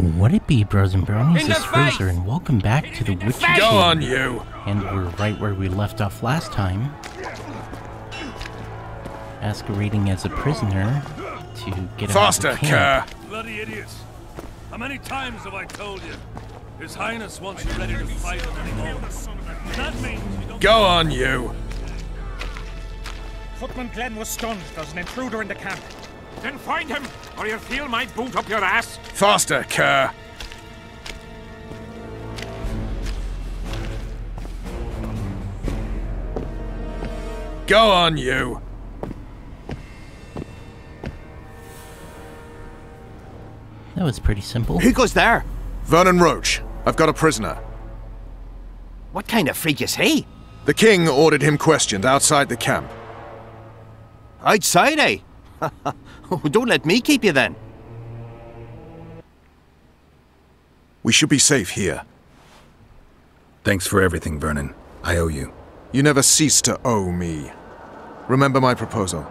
What it be, bros and bronies? In the It's Razor, and welcome back to the Witcher! Go on, you! And we're right where we left off last time. Masquerading as a prisoner to get him out Faster, of camp. Kerr! Bloody idiots. How many times have I told you? His Highness wants you ready to fight at any moment. That means you don't Go on, you! Footman Glenn was stunned. as an intruder in the camp. Then find him, or you'll feel my boot up your ass. Faster, Kerr! Go on, you! That was pretty simple. Who goes there? Vernon Roche, I've got a prisoner. What kind of freak is he? The king ordered him questioned outside the camp. Outside, eh? Oh, Don't let me keep you then. We should be safe here. Thanks for everything, Vernon. I owe you. You never cease to owe me. Remember my proposal.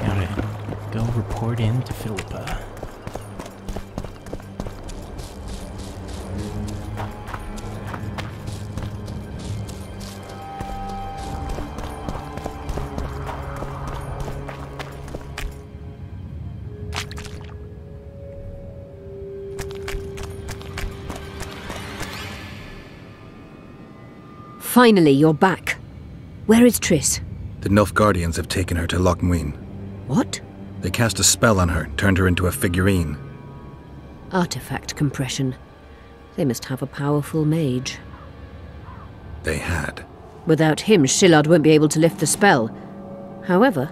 Gotta go report in to Philippa. Finally, you're back. Where is Triss? The Nilfgaardians have taken her to Loc Muinne. What? They cast a spell on her, turned her into a figurine. Artifact compression. They must have a powerful mage. They had. Without him, Shilard won't be able to lift the spell. However,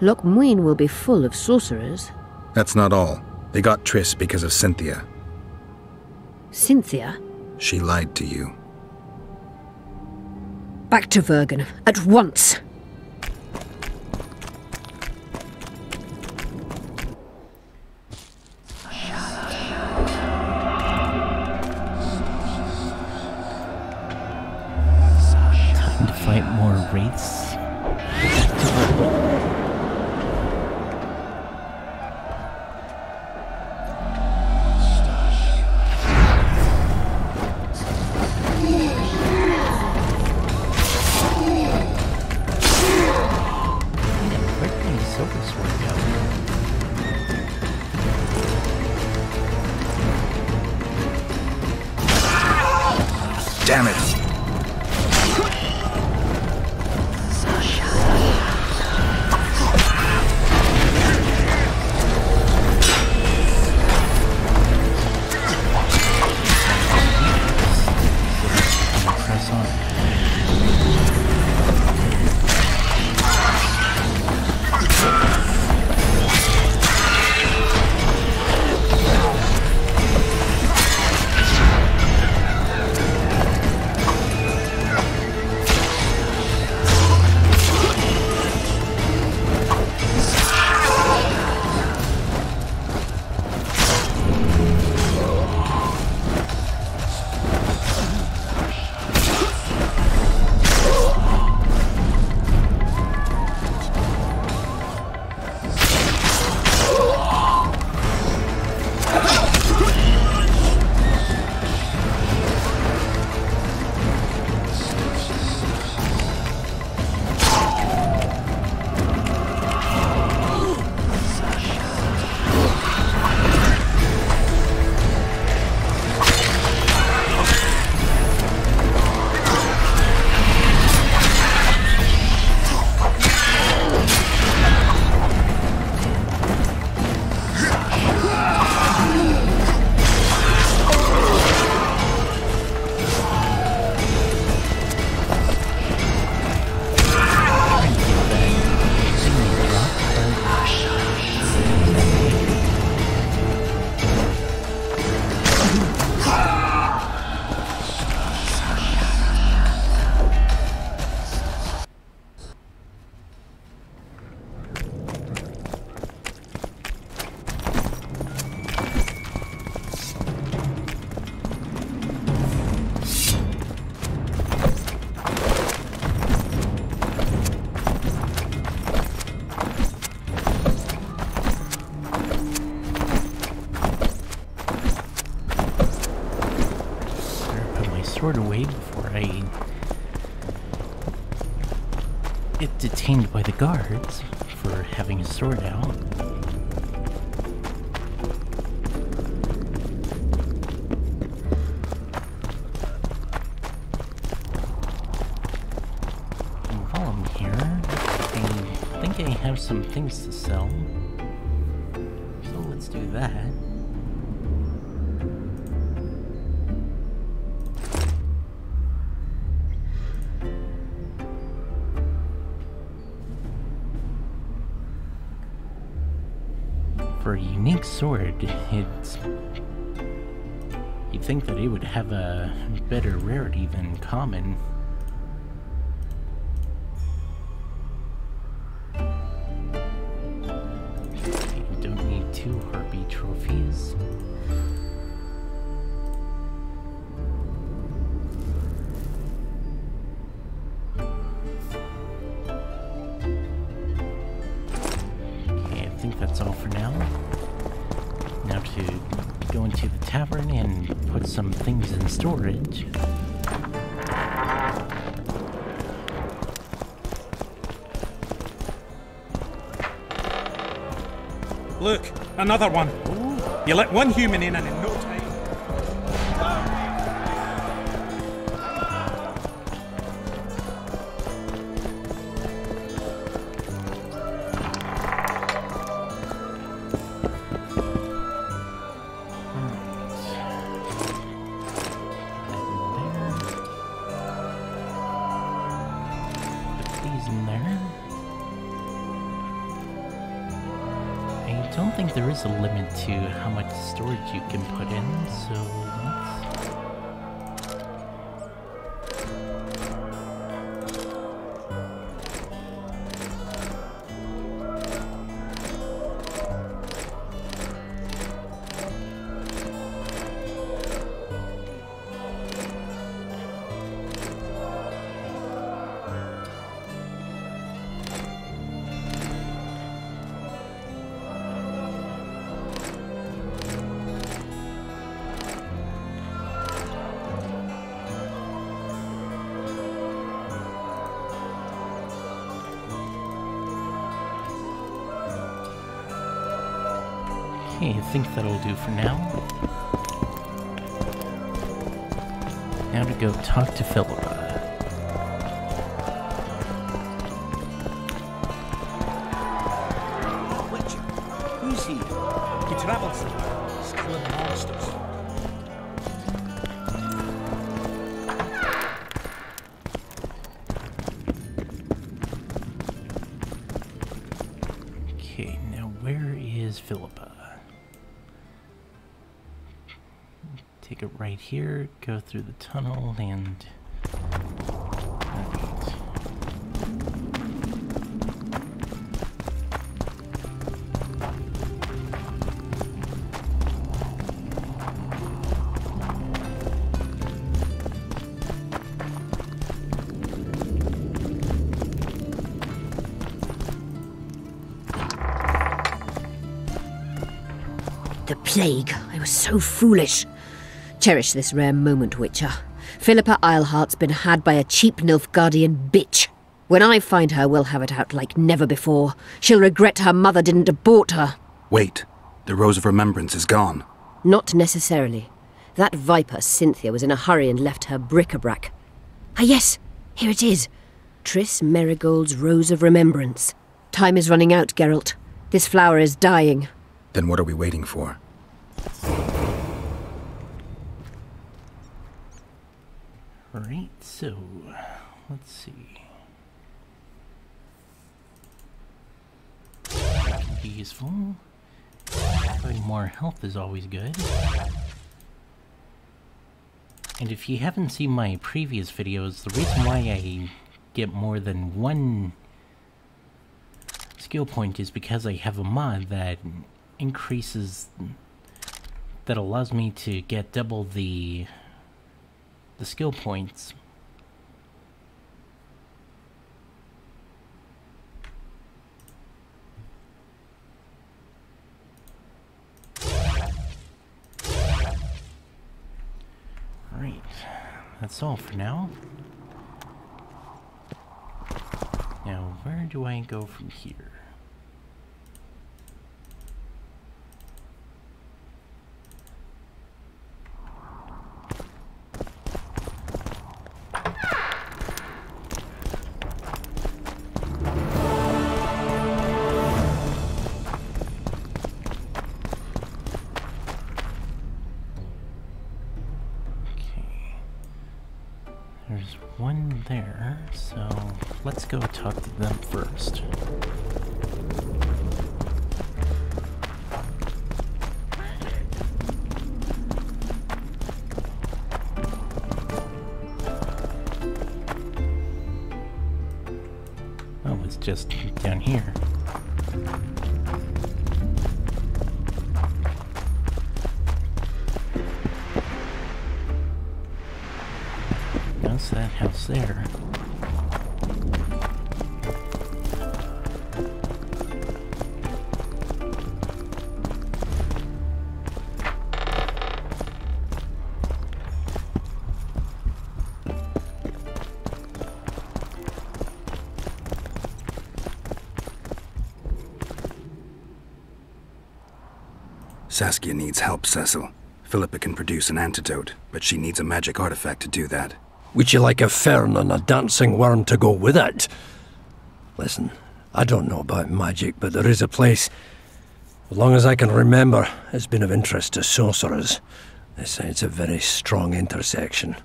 Loc Muinne will be full of sorcerers. That's not all. They got Triss because of Cynthia. Cynthia? She lied to you. Back to Vergen, at once! Time to fight more wraiths. Damn it! Get detained by the guards for having a sword out. And while I'm here, I think I have some things to sell. So let's do that. For a unique sword, it's. You'd think that it would have a better rarity than common. Into the tavern and put some things in storage. Look, another one. You let one human in and no is a limit to how much storage you can put in, Okay, I think that'll do for now. Now to go talk to Philippa. Witcher, who's he? He travels, the monsters. Right here, go through the tunnel, and. The plague. I was so foolish. Cherish this rare moment, Witcher. Philippa Eilhart's been had by a cheap Nilfgaardian bitch. When I find her, we'll have it out like never before. She'll regret her mother didn't abort her. Wait. The Rose of Remembrance is gone. Not necessarily. That viper, Cynthia, was in a hurry and left her bric-a-brac. Ah, yes, here it is. Triss Merigold's Rose of Remembrance. Time is running out, Geralt. This flower is dying. Then what are we waiting for? Alright, so. Let's see. Useful. Having more health is always good. And if you haven't seen my previous videos, the reason why I get more than one skill point is because I have a mod that increases that allows me to get double the the skill points. Right. that's all for now. Now, where do I go from here? Let's go talk to them first. Oh, it's just down here. That's that house there. Saskia needs help, Cecil. Philippa can produce an antidote, but she needs a magic artifact to do that. Would you like a fern and a dancing worm to go with it? Listen, I don't know about magic, but there is a place, as long as I can remember, it's been of interest to sorcerers. They say it's a very strong intersection.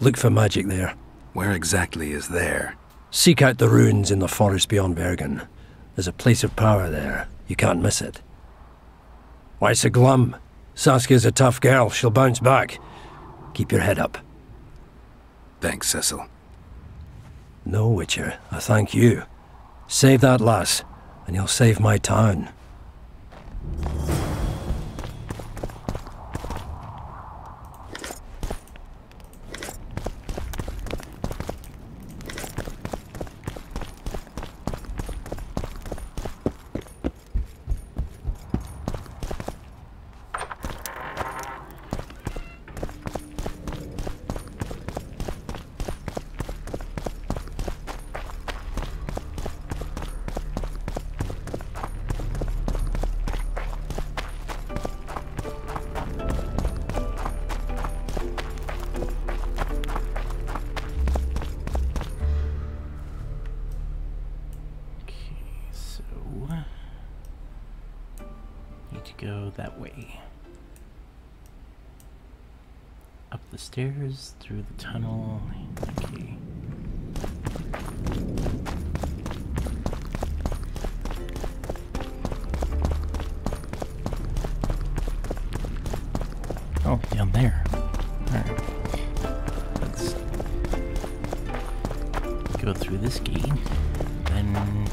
Look for magic there. Where exactly is there? Seek out the ruins in the forest beyond Vergen. There's a place of power there. You can't miss it. Why so glum? Saskia's a tough girl. She'll bounce back. Keep your head up. Thanks, Cecil. No, Witcher. I thank you. Save that lass, and you'll save my town. Way. Up the stairs, through the tunnel. Okay. Oh, down there. Alright. Let's go through this gate. Then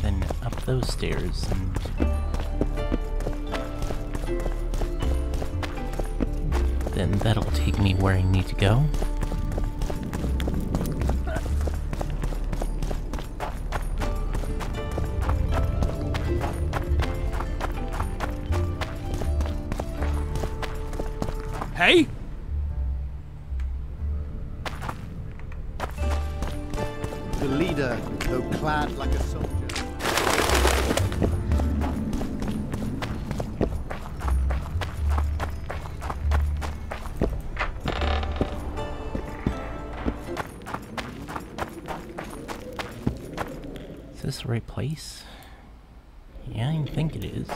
then up those stairs and then that'll take me where I need to go. Hey? Is this the right place? Yeah, I think it is.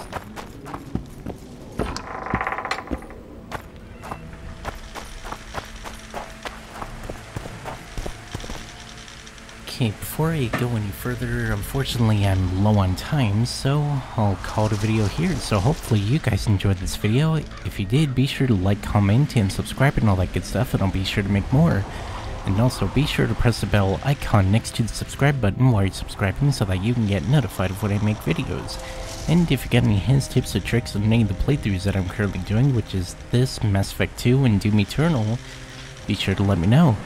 Okay, before I go any further, unfortunately I'm low on time, so I'll call the video here. So hopefully you guys enjoyed this video. If you did, be sure to like, comment, and subscribe and all that good stuff, and I'll be sure to make more. And also be sure to press the bell icon next to the subscribe button while you're subscribing so that you can get notified of when I make videos. And if you got any hints, tips, or tricks on any of the playthroughs that I'm currently doing, which is this, Mass Effect 2, and Doom Eternal, be sure to let me know.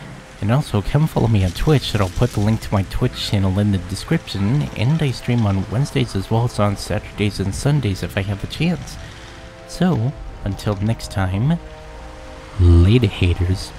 And also, come follow me on Twitch, and I'll put the link to my Twitch channel in the description, and I stream on Wednesdays as well as on Saturdays and Sundays if I have a chance. So, until next time, Later haters.